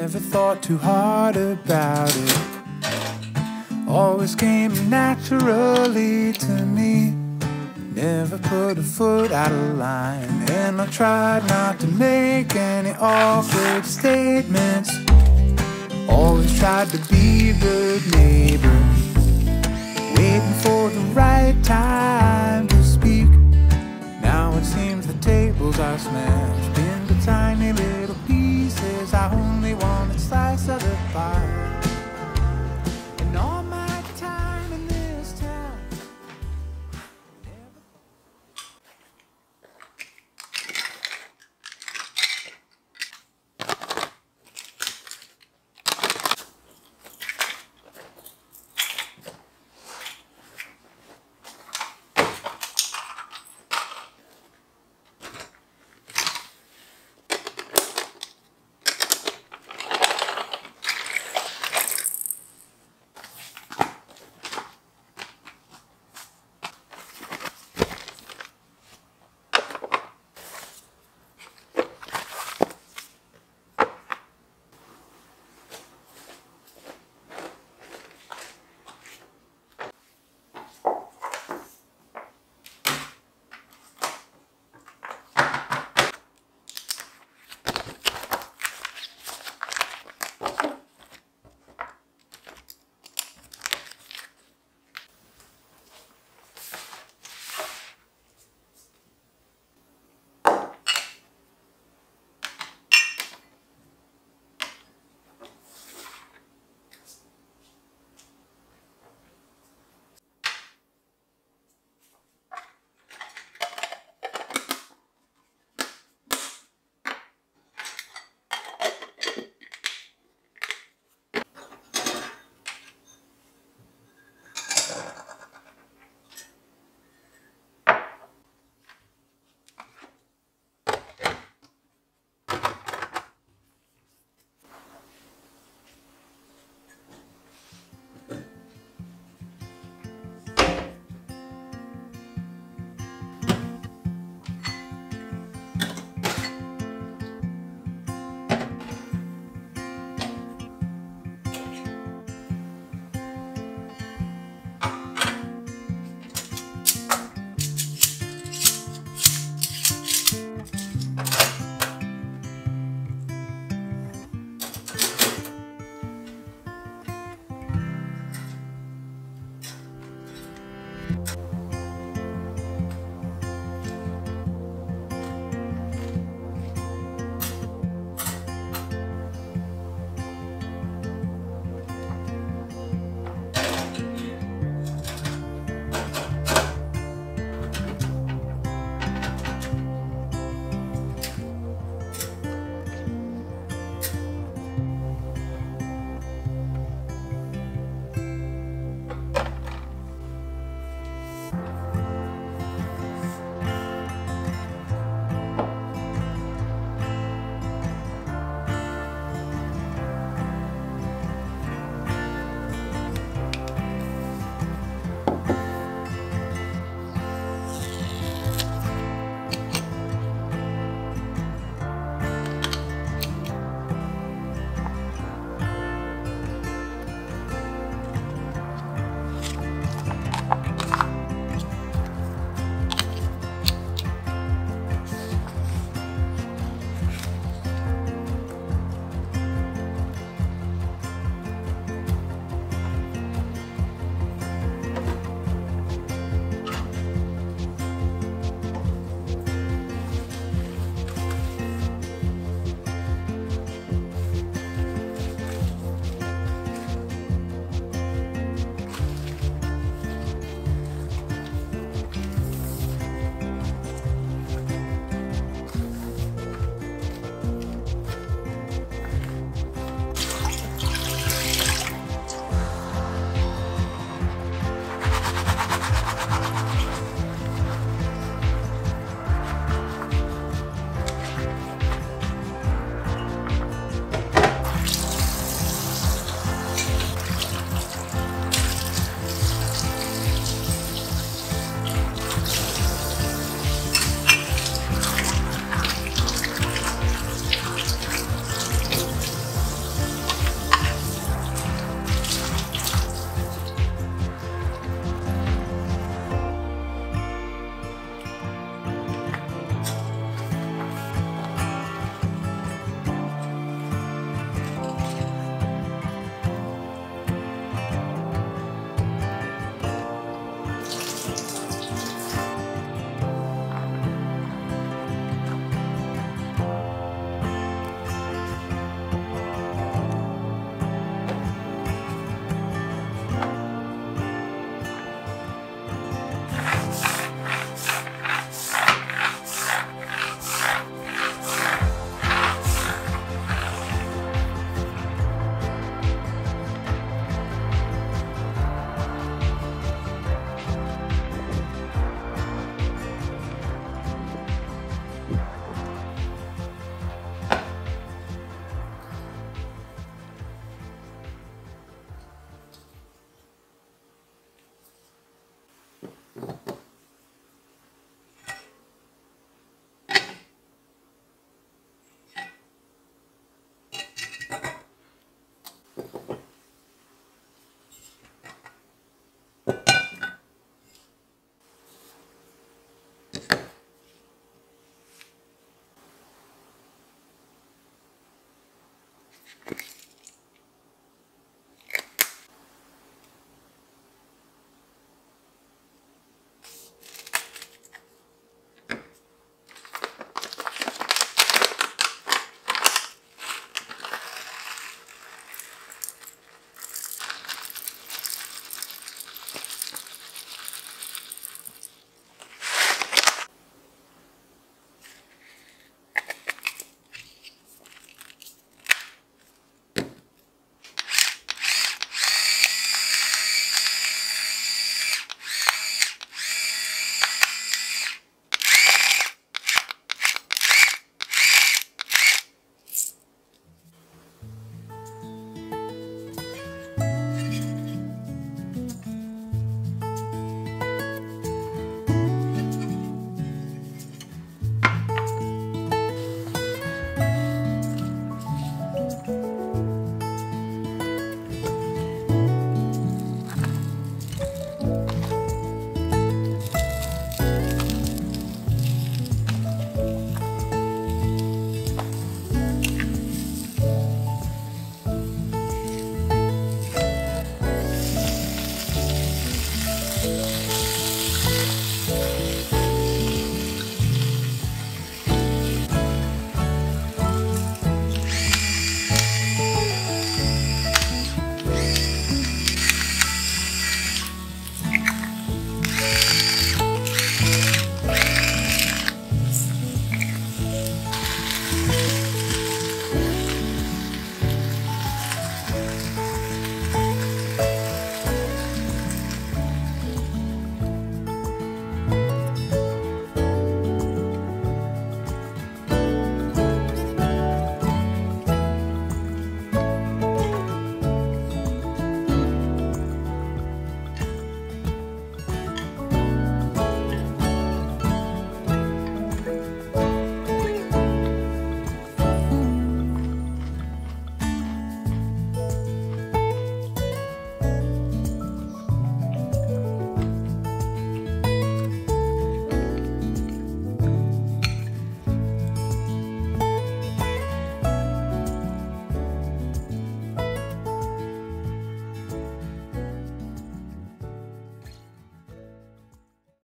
Never thought too hard about it. Always came naturally to me. Never put a foot out of line. And I tried not to make any awkward statements. Always tried to be a good neighbor. Waiting for the right time to speak. Now it seems the tables are smashed into tiny little. I only want a slice of the pie.